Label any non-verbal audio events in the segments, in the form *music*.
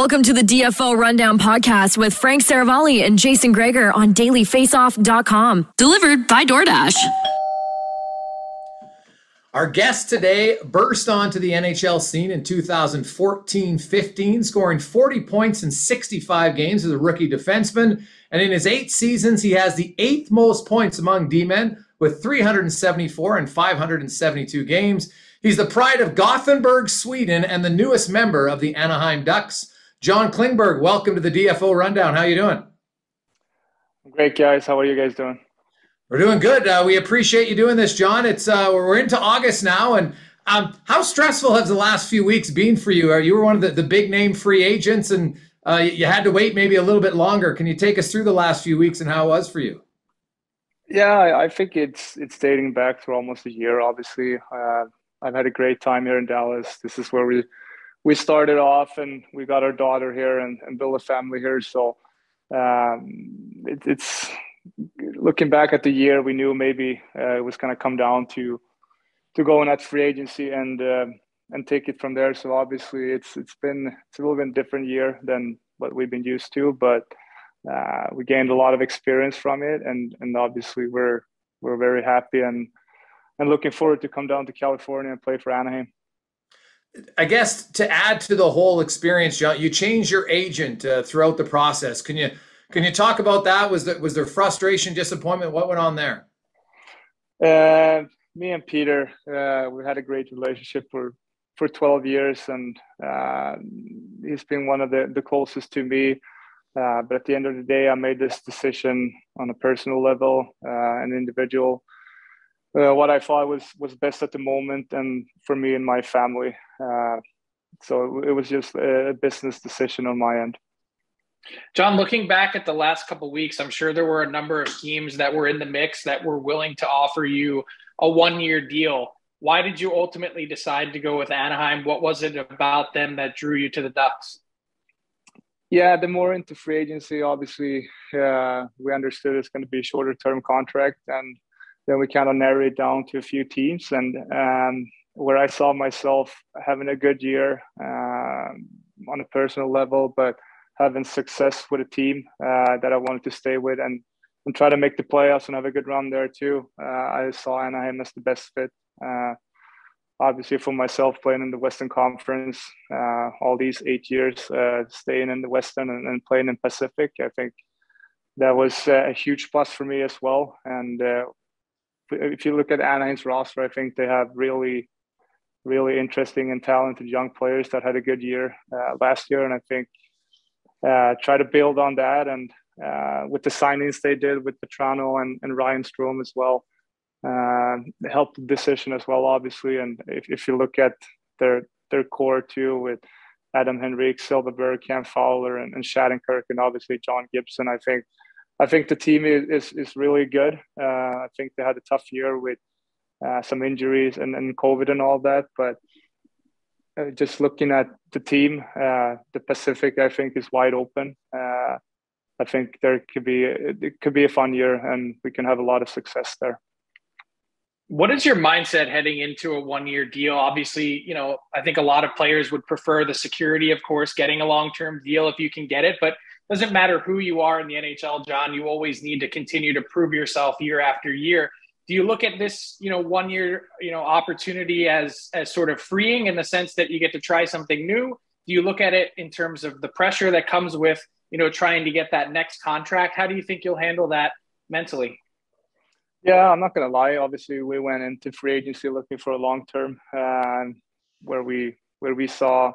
Welcome to the DFO Rundown podcast with Frank Seravalli and Jason Gregor on dailyfaceoff.com. Delivered by DoorDash. Our guest today burst onto the NHL scene in 2014 15, scoring 40 points in 65 games as a rookie defenseman. And in his eight seasons, he has the eighth most points among D men with 374 and 572 games. He's the pride of Gothenburg, Sweden, and the newest member of the Anaheim Ducks. John Klingberg, welcome to the DFO Rundown. How are you doing? Great, guys. How are you guys doing? We're doing good. Uh, we appreciate you doing this, John. It's uh, we're into August now, and um, how stressful has the last few weeks been for you? Uh, you were one of the, the big name free agents, and uh, you had to wait maybe a little bit longer. Can you take us through the last few weeks and how it was for you? Yeah, I think it's it's dating back to almost a year. Obviously, uh, I've had a great time here in Dallas. This is where we we started off and we got our daughter here and, and built a family here. So um, it, it's looking back at the year, we knew maybe uh, it was going to come down to to going at free agency and uh, and take it from there. So obviously, it's it's been it's a little bit different year than what we've been used to, but uh, we gained a lot of experience from it, and and obviously we're we're very happy and and looking forward to come down to California and play for Anaheim. I guess to add to the whole experience, John, you changed your agent uh, throughout the process. Can you can you talk about that? Was that was there frustration, disappointment? What went on there? Uh, me and Peter, uh, we had a great relationship for for 12 years, and uh, he's been one of the the closest to me. Uh, but at the end of the day, I made this decision on a personal level, uh, an individual what I thought was was best at the moment and for me and my family. Uh, so it was just a business decision on my end. John, looking back at the last couple weeks, I'm sure there were a number of teams that were in the mix that were willing to offer you a one-year deal. Why did you ultimately decide to go with Anaheim? What was it about them that drew you to the Ducks? Yeah, the more into free agency, obviously, uh, we understood it's going to be a shorter term contract, and then we kind of narrowed it down to a few teams and um, where I saw myself having a good year um, on a personal level, but having success with a team uh, that I wanted to stay with and, and try to make the playoffs and have a good run there too. Uh, I saw Anaheim as the best fit. Uh, obviously, for myself playing in the Western Conference uh, all these eight years, uh, staying in the Western and, and, playing in Pacific, I think that was a huge plus for me as well. And uh, if you look at Anaheim's roster, I think they have really, really interesting and talented young players that had a good year uh, last year, and I think uh, try to build on that. And uh, with the signings they did with Vatrano and, and Ryan Strome as well, uh, helped the decision as well, obviously. And if, if you look at their their core too, with Adam Henrique, Silfverberg, Cam Fowler, and, and Shattenkirk, and obviously John Gibson, I think I think the team is is, is really good. Uh, I think they had a tough year with uh, some injuries and, and COVID and all that, but uh, just looking at the team, uh, the Pacific, I think is wide open. Uh, I think there could be it could be a fun year, and we can have a lot of success there. What is your mindset heading into a one-year deal? Obviously, you know I think a lot of players would prefer the security, of course, getting a long-term deal if you can get it, but doesn't matter who you are in the NHL, John, you always need to continue to prove yourself year after year. Do you look at this, you know, one year, you know, opportunity as as sort of freeing in the sense that you get to try something new? Do you look at it in terms of the pressure that comes with, you know, trying to get that next contract? How do you think you'll handle that mentally? Yeah, I'm not going to lie. Obviously, we went into free agency looking for a long term, uh, where we where we saw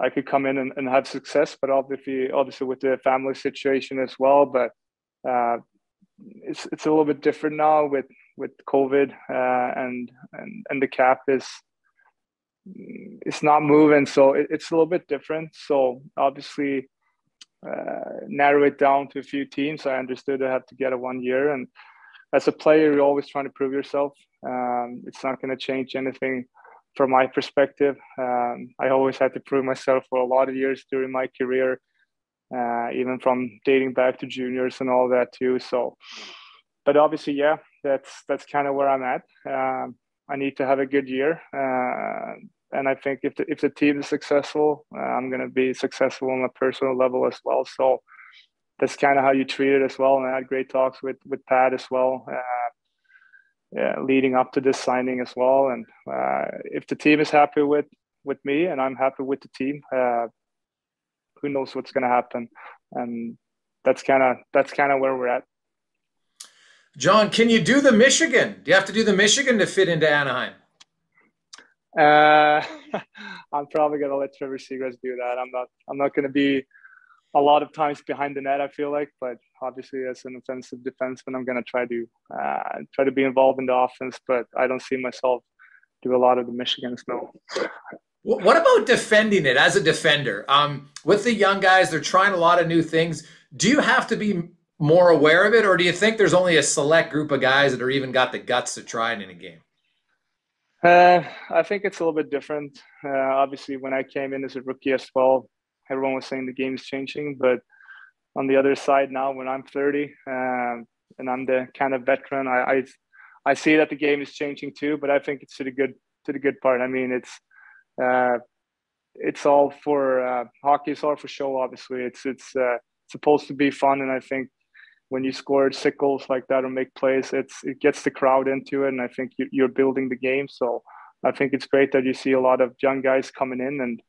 I could come in and, and have success, but obviously, obviously with the family situation as well. But uh, it's it's a little bit different now with with COVID uh, and and and the cap is it's not moving, so it, it's a little bit different. So obviously, uh, narrow it down to a few teams. I understood I had to get a one year, and as a player, you're always trying to prove yourself. Um, it's not going to change anything from my perspective. Um, I always had to prove myself for a lot of years during my career, uh, even from dating back to juniors and all that too. So, but obviously, yeah, that's that's kind of where I'm at. Um, I need to have a good year. Uh, and I think if the, if the team is successful, uh, I'm going to be successful on a personal level as well. So that's kind of how you treat it as well. And I had great talks with with Pat as well, uh, yeah, leading up to this signing as well. And uh, if the team is happy with with me and I'm happy with the team, uh, who knows what's going to happen? And that's kind of that's kind of where we're at. John, can you do the Michigan? Do you have to do the Michigan to fit into Anaheim? Uh, *laughs* I'm probably gonna let Trevor Zegras do that. I'm not. I'm not gonna be a lot of times behind the net. I feel like, but obviously as an offensive defenseman, I'm gonna try to uh, try to be involved in the offense. But I don't see myself do a lot of the Michigans. No. What about defending it as a defender? Um, with the young guys, they're trying a lot of new things. Do you have to be more aware of it, or do you think there's only a select group of guys that are even got the guts to try it in a game? Uh, I think it's a little bit different. Uh, obviously, when I came in as a rookie as well, everyone was saying the game is changing. But on the other side now, when I'm 30 um, and I'm the kind of veteran, I, I, I see that the game is changing too. But I think it's to the good to the good part. I mean, it's uh, it's all for uh, hockey. It's all for show. Obviously, it's it's uh, supposed to be fun, and I think when you score six goals like that or make plays, it's it gets the crowd into it, and I think you, are building the game. So I think it's great that you see a lot of young guys coming in and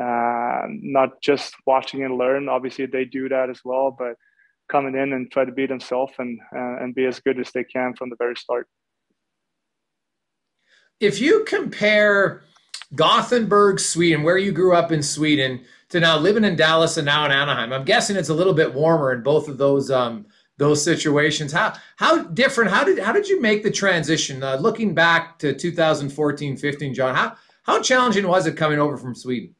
uh, not just watching and learn. Obviously, they do that as well, but coming in and try to be themselves and uh, and be as good as they can from the very start. If you compare Gothenburg, Sweden, where you grew up in Sweden, to now living in Dallas and now in Anaheim, I'm guessing it's a little bit warmer in both of those um, those situations. How how different? How did how did you make the transition? Uh, looking back to 2014, 15, John, how how challenging was it coming over from Sweden?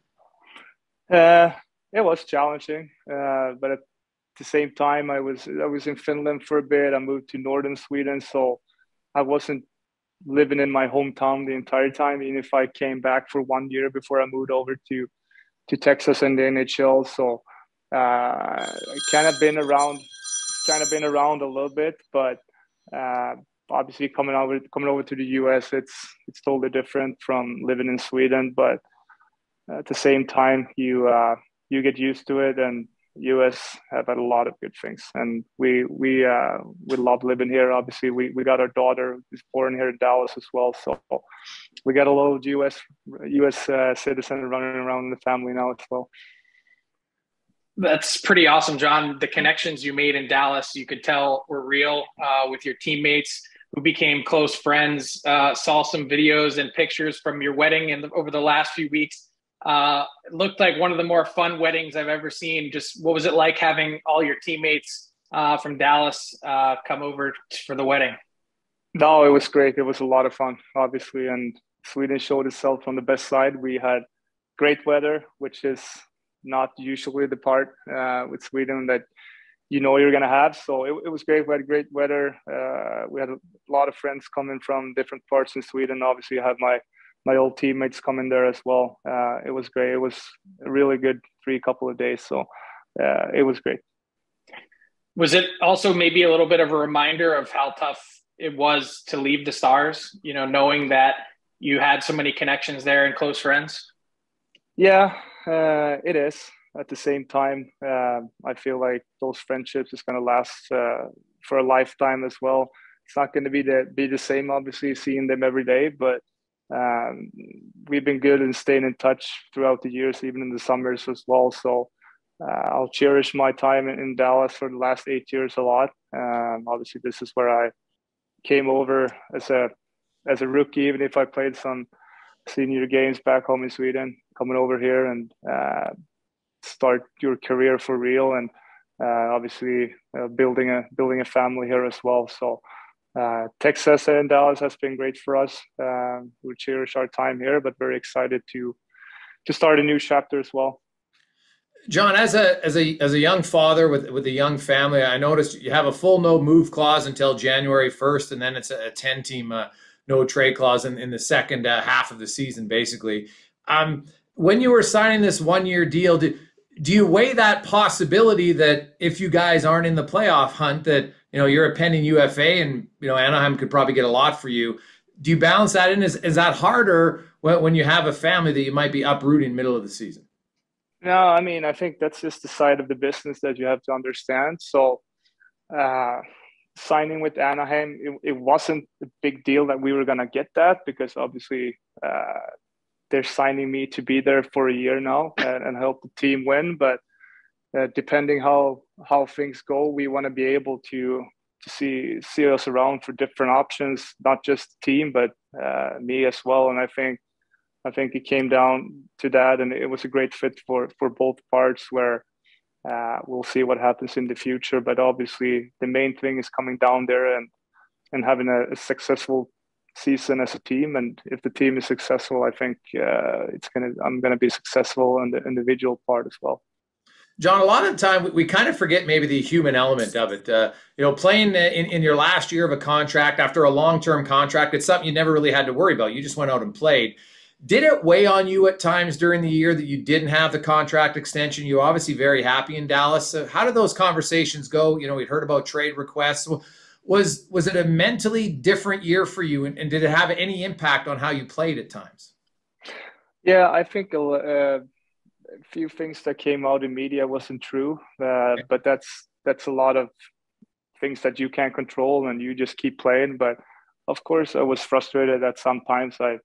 Uh, it was challenging, uh, but at the same time, I was I was in Finland for a bit. I moved to northern Sweden, so I wasn't living in my hometown the entire time. Even if I came back for one year before I moved over to to Texas and the NHL, so uh, I kind of been around kind of been around a little bit, but uh, obviously coming over coming over to the US, it's it's totally different from living in Sweden. But at the same time, you uh, you get used to it, and US have had a lot of good things, and we we uh, we love living here. Obviously, we, we got our daughter who's born here in Dallas as well, so we got a little US US uh, citizen running around the family now as well. That's pretty awesome, John. The connections you made in Dallas, you could tell were real uh, with your teammates who became close friends. Uh, saw some videos and pictures from your wedding and over the last few weeks. Uh, it looked like one of the more fun weddings I've ever seen. Just what was it like having all your teammates uh, from Dallas uh, come over for the wedding? No, it was great. It was a lot of fun, obviously, and Sweden showed itself on the best side. We had great weather, which is not usually the part uh, with Sweden that you know you're gonna have. So it, it was great. We had great weather. Uh, we had a lot of friends coming from different parts in Sweden. Obviously, I had my my old teammates coming there as well. Uh, it was great. It was a really good three couple of days. So uh, it was great. Was it also maybe a little bit of a reminder of how tough it was to leave the Stars? You know, knowing that you had so many connections there and close friends. Yeah, uh, it is. At the same time, uh, I feel like those friendships is going to last uh, for a lifetime as well. It's not going to be the be the same, obviously, seeing them every day, but um, we've been good in staying in touch throughout the years, even in the summers as well. So uh, I'll cherish my time in, Dallas for the last eight years a lot. Um, obviously, this is where I came over as a as a rookie, even if I played some senior games back home in Sweden, coming over here and uh, start your career for real, and uh, obviously uh, building a building a family here as well. So. Uh, Texas and Dallas has been great for us. Um, we cherish our time here, but very excited to to start a new chapter as well. John, as a as a as a young father with with a young family, I noticed you have a full no move clause until January first, and then it's a, a ten team uh, no trade clause in, in the second uh, half of the season, basically. Um, when you were signing this one year deal, do, do you weigh that possibility that if you guys aren't in the playoff hunt, that you know you're a pending UFA and you know Anaheim could probably get a lot for you? Do you balance that in? Is is that harder when you have a family that you might be uprooting middle of the season? No, I mean, I think that's just the side of the business that you have to understand. So, uh, signing with Anaheim, it, it, wasn't a big deal that we were going to get that because obviously uh, they're signing me to be there for a year now and, and help the team win. But uh, depending how how things go, we want to be able to to see see us around for different options, not just the team, but uh, me as well. And I think I think it came down to that, and it was a great fit for for both parts. Where uh, we'll see what happens in the future, but obviously the main thing is coming down there and and having a, a successful season as a team. And if the team is successful, I think uh, it's gonna I'm gonna be successful on the individual part as well. John, a lot of the time we kind of forget maybe the human element of it. Uh, you know, playing in, in your last year of a contract after a long term contract, it's something you never really had to worry about. You just went out and played. Did it weigh on you at times during the year that you didn't have the contract extension? You obviously very happy in Dallas. So how did those conversations go? You know, we'd heard about trade requests. Was was it a mentally different year for you, and, and did it have any impact on how you played at times? Yeah, I think uh, a few things that came out in media wasn't true, uh, but that's that's a lot of things that you can't control, and you just keep playing. But of course, I was frustrated at some times. I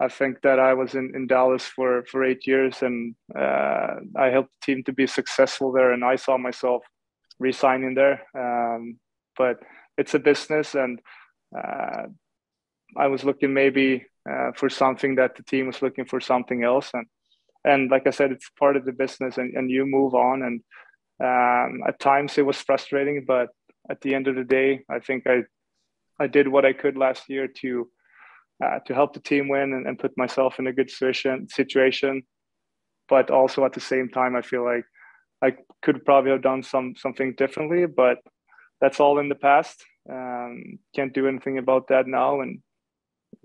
I think that I was in, in Dallas for for eight years, and uh, I helped the team to be successful there, and I saw myself resigning there. Um, but it's a business, and uh, I was looking maybe uh, for something that the team was looking for something else, and and like I said, it's part of the business, and, and you move on. And um, at times it was frustrating, but at the end of the day, I think I I did what I could last year to uh, to help the team win and, and, put myself in a good situation. Situation, but also at the same time, I feel like I could probably have done some something differently. But that's all in the past. Um, can't do anything about that now, and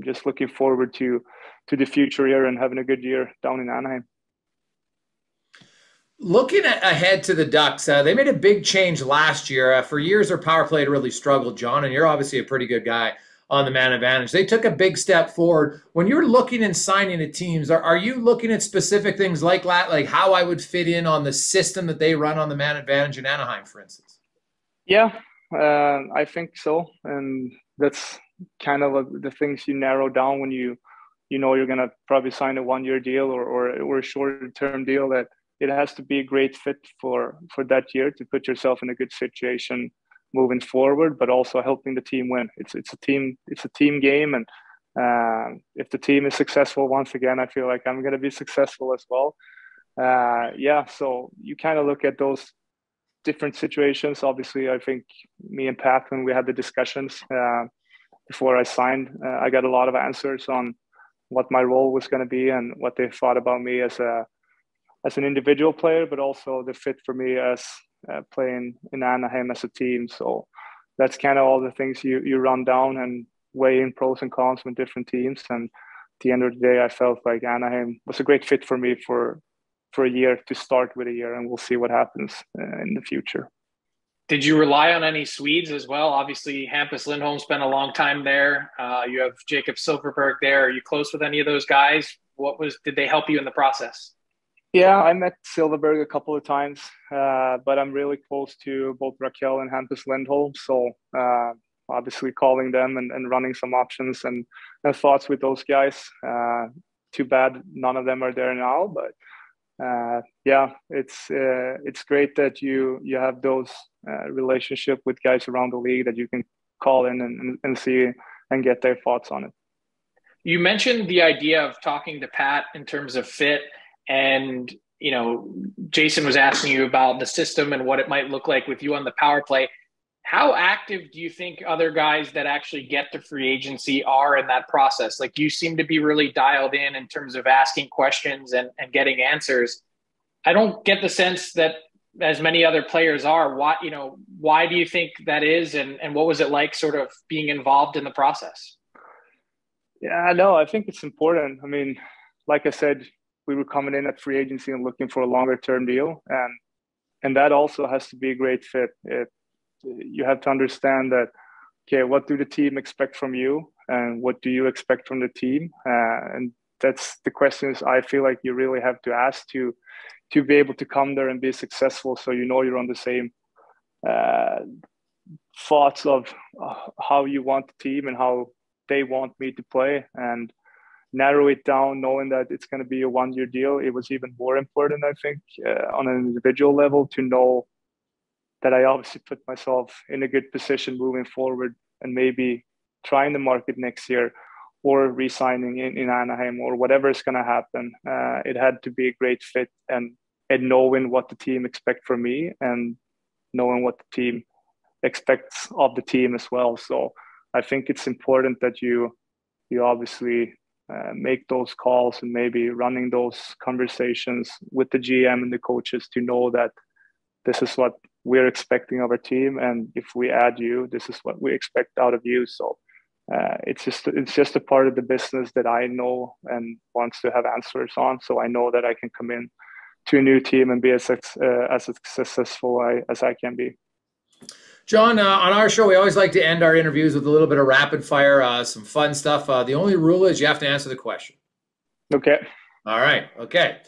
just looking forward to to the future here and having a good year down in Anaheim. Looking ahead to the Ducks, uh, they made a big change last year. Uh, for years, their power play had really struggled, John, and you're obviously a pretty good guy on the man advantage. They took a big step forward. When you're looking and signing at teams, are, are you looking at specific things like that, like how I would fit in on the system that they run on the man advantage in Anaheim, for instance? Yeah, uh, I think so, and that's kind of the things you narrow down when you you know you're going to probably sign a one year deal or, or, or a shorter term deal that it has to be a great fit for for that year to put yourself in a good situation moving forward but also helping the team win. It's it's a team it's a team game and uh, if the team is successful once again i feel like i'm going to be successful as well. Uh, yeah so you kind of look at those different situations. Obviously i think me and pat when we had the discussions uh, before i signed uh, i got a lot of answers on what my role was going to be and what they thought about me as a as an individual player, but also the fit for me as uh, playing in Anaheim as a team. So that's kind of all the things you you run down and weigh in pros and cons with different teams. And at the end of the day, I felt like Anaheim was a great fit for me for for a year to start with a year, and we'll see what happens uh, in the future. Did you rely on any Swedes as well? Obviously, Hampus Lindholm spent a long time there. Uh, you have Jakob Silfverberg there. Are you close with any of those guys? What was did they help you in the process? Yeah, I met Silverberg a couple of times, uh, but I'm really close to both Rakell and Hampus Lindholm. So uh, obviously calling them and, and running some options and, and thoughts with those guys. Uh, too bad none of them are there now, but uh, yeah, it's uh, it's great that you you have those uh, relationship with guys around the league that you can call in and, and see and get their thoughts on it. You mentioned the idea of talking to Pat in terms of fit, and you know Jason was asking you about the system and what it might look like with you on the power play. How active do you think other guys that actually get to free agency are in that process? Like you seem to be really dialed in in terms of asking questions and, and getting answers. I don't get the sense that as many other players are. Why, you know, why do you think that is, and and what was it like, sort of being involved in the process? Yeah, no, I think it's important. I mean, like I said, we were coming in at free agency and looking for a longer term deal, and and that also has to be a great fit. It you have to understand that okay what do the team expect from you and what do you expect from the team uh, and that's the questions I feel like you really have to ask to to be able to come there and be successful. So you know you're on the same uh, thoughts of uh, how you want the team and how they want me to play and narrow it down knowing that it's going to be a one year deal it was even more important i think uh, on an individual level to know that i obviously put myself in a good position moving forward and maybe trying the market next year or re-signing in, in anaheim or whatever is going to happen. Uh, it had to be a great fit and and knowing what the team expect from me and knowing what the team expects of the team as well. So i think it's important that you you obviously uh, make those calls and maybe running those conversations with the GM and the coaches to know that this is what we're expecting of our team, and if we add you, this is what we expect out of you. So uh, it's just it's just a part of the business that I know and wants to have answers on. So I know that I can come in to a new team and be as uh, as successful as I can be. John, uh, on our show, we always like to end our interviews with a little bit of rapid fire, uh, some fun stuff. Uh, the only rule is you have to answer the question. Okay. All right. Okay.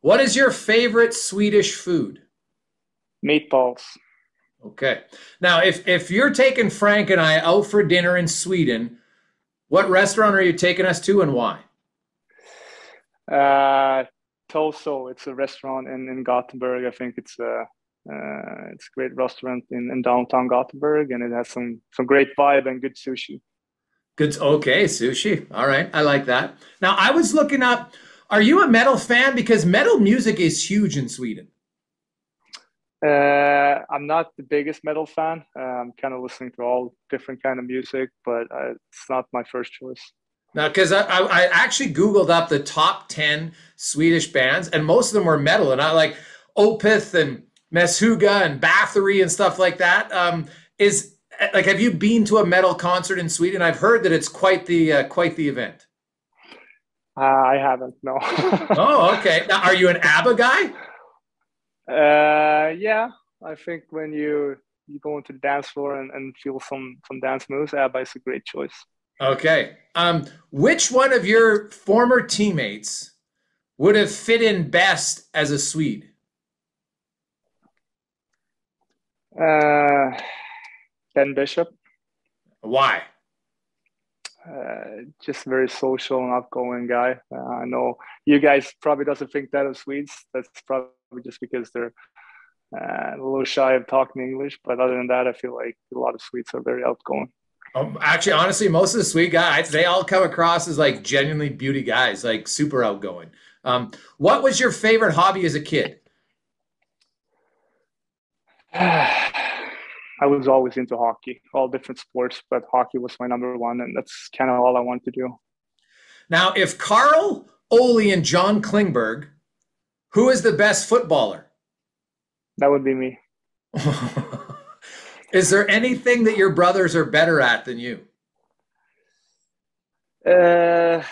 What is your favorite Swedish food? Meatballs. Okay. Now, if if you're taking Frank and I out for dinner in Sweden, what restaurant are you taking us to and why? Uh, Toso. It's a restaurant in, in Gothenburg. I think it's a uh, it's a great restaurant in, in downtown Gothenburg, and it has some some great vibe and good sushi. Good. Okay, sushi. All right, I like that. Now, I was looking up. Are you a metal fan? Because metal music is huge in Sweden. Uh, I'm not the biggest metal fan. Uh, I'm kind of listening to all different kind of music, but uh, it's not my first choice. Now, because I, I, I actually googled up the top ten Swedish bands, and most of them were metal, and I like Opeth and Meshuggah and Bathory and stuff like that. Um, is like, have you been to a metal concert in Sweden? I've heard that it's quite the uh, quite the event. Uh, I haven't. No. *laughs* oh, okay. Now, are you an ABBA guy? Uh, yeah. I think when you you go into the dance floor and, and feel some some dance moves, ABBA is a great choice. Okay. Um, which one of your former teammates would have fit in best as a Swede? Uh, ben Bishop. Why? Uh, just very social and outgoing guy. Uh, I know you guys probably doesn't think that of Swedes. That's probably just because they're uh, a little shy of talking English. But other than that, I feel like a lot of Swedes are very outgoing. Um, actually, honestly, most of the Swede guys, they all come across as like genuinely beauty guys, like super outgoing. Um, what was your favorite hobby as a kid? *sighs* I was always into hockey, all different sports, but hockey was my number one, and that's kind of all I wanted to do. Now, if Carl Ohley and John Klingberg, who is the best footballer? That would be me. *laughs* is there anything that your brothers are better at than you? Uh,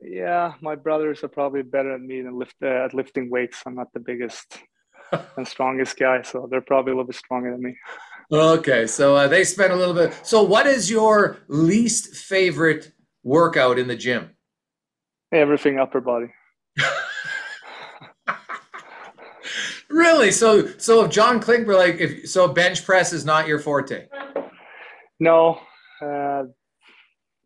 yeah, my brothers are probably better at me than lift, uh, at lifting weights. I'm not the biggest *laughs* and strongest guy, so they're probably a little bit stronger than me. Okay, so uh, they spend a little bit. So, what is your least favorite workout in the gym? Everything upper body. *laughs* really? So, so if John Klingberg, like, if so, bench press is not your forte. No, uh,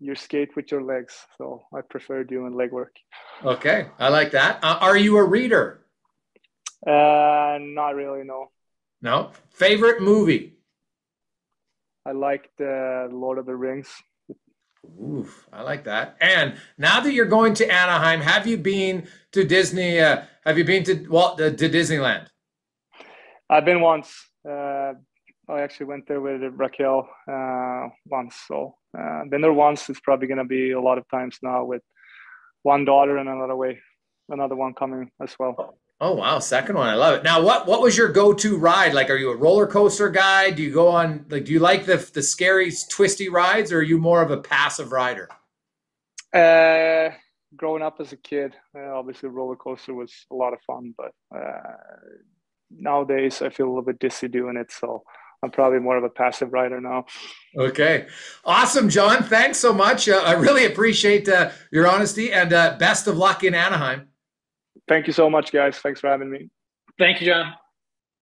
you skate with your legs, so I prefer doing leg work. Okay, I like that. Uh, are you a reader? Uh, not really. No. No. Favorite movie? I like the Lord of the Rings. Oof, I like that. And now that you're going to Anaheim, have you been to Disney? Uh, have you been to Walt uh, to Disneyland? I've been once. Uh, I actually went there with Rakell uh, once. So uh, been there once. It's probably going to be a lot of times now with one daughter and another way, another one coming as well. Oh wow, second one. I love it. Now, what what was your go-to ride? Like, are you a roller coaster guy? Do you go on like do you like the the scary twisty rides, or are you more of a passive rider? Uh, growing up as a kid, uh, obviously roller coaster was a lot of fun, but uh, nowadays I feel a little bit dizzy doing it. So I'm probably more of a passive writer now. Okay, awesome, John. Thanks so much. Uh, I really appreciate uh, your honesty and uh, best of luck in Anaheim. Thank you so much, guys. Thanks for having me. Thank you, John.